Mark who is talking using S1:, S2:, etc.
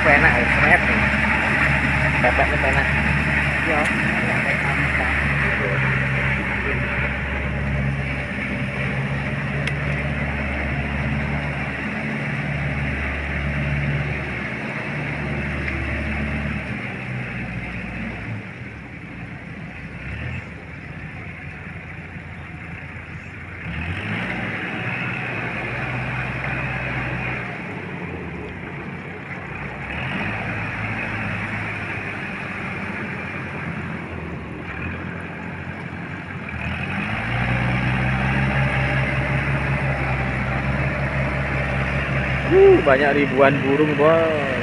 S1: enak ya semet nih pepeknya enak
S2: Ya.
S1: Banyak ribuan burung bos